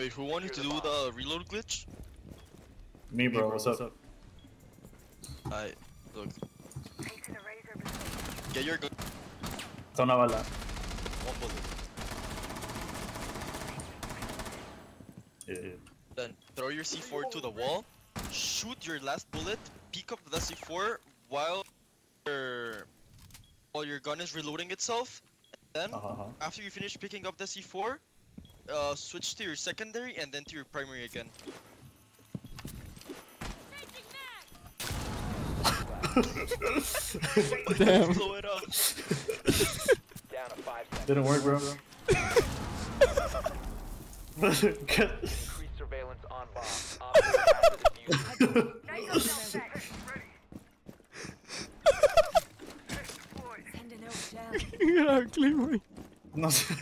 Wait, who wanted to do the reload glitch? Me, bro. What's up? I look. Get your gun. Está una bala. One bullet. Yeah, yeah. Then throw your C4 to the wall. Shoot your last bullet. pick up the C4 while your while your gun is reloading itself. And then Uh huh. after you finish picking up the C4, uh, switch to your secondary and then to your primary again. Damn. Blow it up. Down to five seconds. Didn't work, bro. Get- Increased surveillance on bomb. Op four has the defuser. Send a note down. Exactly, güey. no sé.